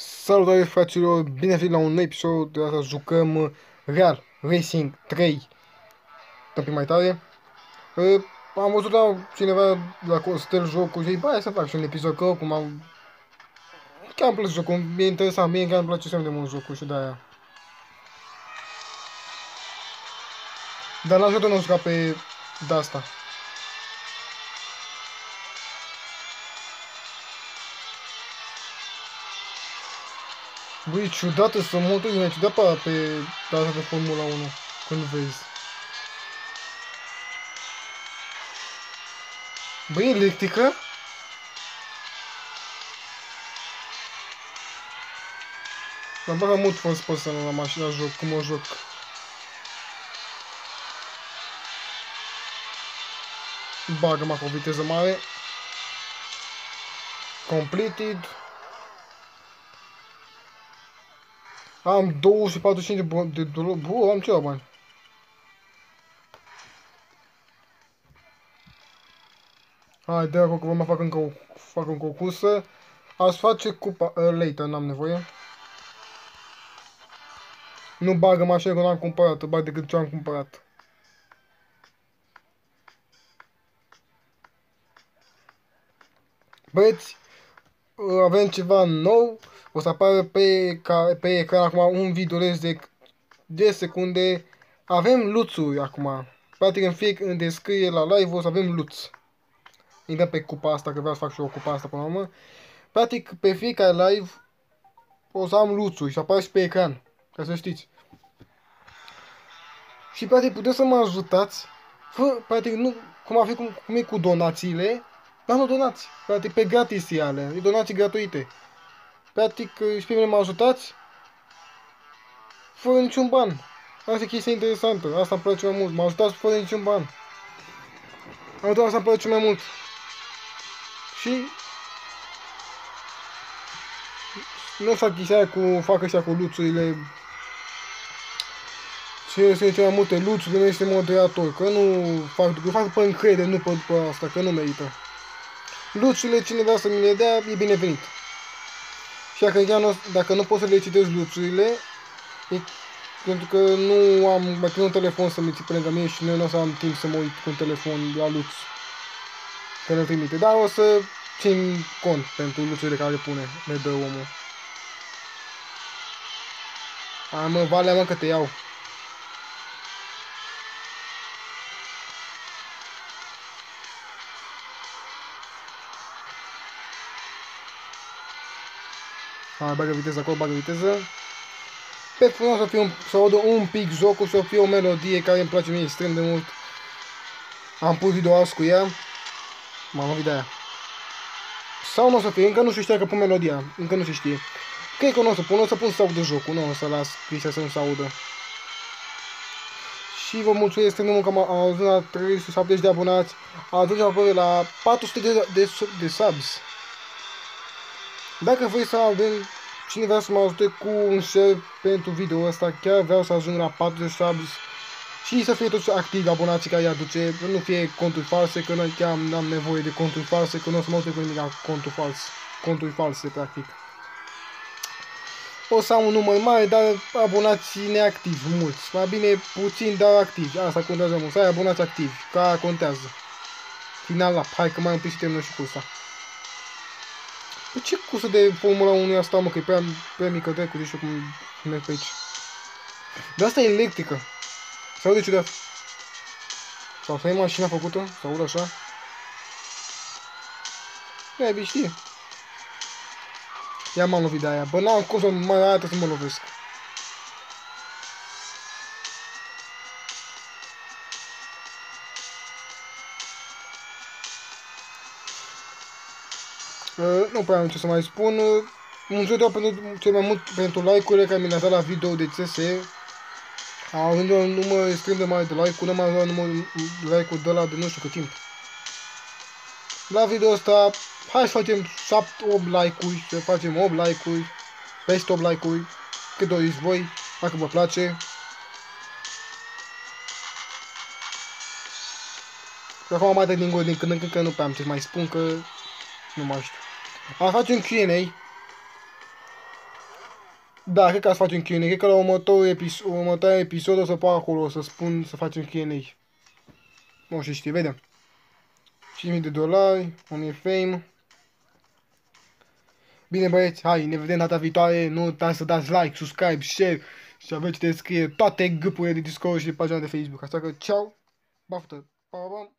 Salutare fraților, bine ați venit la un nou episod, de asta jucăm uh, Real Racing 3 Tămpii mai tare uh, Am văzut la cineva la Costel jocul și bă, hai să fac și un episod, că oricum am Chiar îmi place jocul, mi-e interesant, mie chiar îmi place să de mult jocul și de-aia. Dar n-am jucat, nu jucat pe de-asta Băi, ciudată să multă lume, ciudat pe, pe data de Formula 1, când vezi. Băi, electrică? Mă bagă mult fost personal la mașina joc, cum o joc. Bagă-mă cu o viteză mare. Completed. Am 245 de, de dolari. Bă, am ceva bani. Hai, de acolo că vă mai fac încă o, fac încă o cursă. Aș face cupa uh, later, n-am nevoie. Nu bagă mașina că n-am cumpărat, bag decât ce am cumpărat. Băieți, avem ceva nou. O să apară pe, ca, pe ecran acum un videoleț de 10 secunde. Avem luțuri acum. Practic în fie în descriere la live o să avem luț. Intrăm pe cupa asta, că vreau să fac și o cupa asta până la urmă. Practic pe fiecare live o să am luțuri și apare și pe ecran. Ca să știți. Și practic puteți să mă ajutați. Fă, practic nu, cum, a fi, cum, cum e cu donațiile, dar nu donați. Practic pe gratis e alea. E donații gratuite. Practic, și pe mine mă ajutați fără niciun ban. Asta e chestia interesantă. Asta îmi place mai mult. Mă ajutați fără niciun ban. Asta îmi place mai mult. Și nu fac chestia cu, fac așa cu luțurile ce se zice mai multe luțuri, nu este moderator, că nu fac, că fac pe încredere, nu pe după asta, că nu merită. Luțurile, cine vrea să mi le dea, e binevenit. Și dacă, chiar nu, dacă nu pot să le citesc luțurile, e, pentru că nu am, mai un telefon să mi ți lângă mine și nu o să am timp să mă uit cu un telefon la luț. Că ne trimite. Dar o să țin cont pentru luțurile care pune, ne dă omul. Hai mă, valea mă că te iau. Hai, bagă viteză acolo, bagă viteză. Pe frumos să fie un, să audă un pic jocul, să fie o melodie care îmi place mie extrem de mult. Am pus video azi cu ea. M-am lovit de aia. Sau nu o să fie, încă nu se știa că pun melodia, încă nu se știe. Cred că nu o să pun, o să pun să audă jocul, nu o să las Cristian să nu se audă. Și vă mulțumesc extrem de mult că am auzit la 370 de abonați, a ajuns apoi la 400 de, de, de subs. Dacă vrei să avem cine vrea să mă ajute cu un share pentru video ăsta, chiar vreau să ajung la 40 subs și să fie toți activi abonații care îi aduce, să nu fie conturi false, că noi chiar am nevoie de conturi false, că nu o să mă uite cu nimic la conturi false, conturi false, practic. O să am un număr mare, dar abonații neactivi, mulți. Mai bine puțin, dar activi. Asta contează mult. Să ai abonați activi, ca contează. Final la, hai că mai un pic și termină și cursa. De ce cursă de Formula 1 e asta, mă, că e prea, prea mică de cu știu cum merg pe aici. De asta e electrică. Sau de ciudat. Sau să ai mașina făcută, sau aud așa. E, bine știe. Ia m-am lovit de aia. Bă, n-am cum să mai arată să mă lovesc. Nu prea am ce să mai spun. Uh, mulțumesc doar pentru cel mai mult pentru like-urile care mi le-a dat la video de CS. Am avut un număr extrem de mare de like-uri, n-am avut număr like-uri de la de nu știu cât timp. La video ăsta, hai să facem 7-8 like-uri, să facem 8 like-uri, peste 8 like-uri, cât doriți voi, dacă vă place. Și acum mai dă din gură din când în când, că nu pe am ce mai spun, că nu mai știu. A face un Q&A. Da, cred că să facem Q&A. Cred că la următorul episod, următorul episod o să fac acolo, să spun să facem Q&A. Nu știu, știi, vedem. 5.000 de dolari, 1000 fame. Bine băieți, hai, ne vedem data viitoare. Nu uitați să dați like, subscribe, share și aveți de scrie toate grupurile de Discord și de pagina de Facebook. Așa că, ceau, baftă, pa, pa, pa.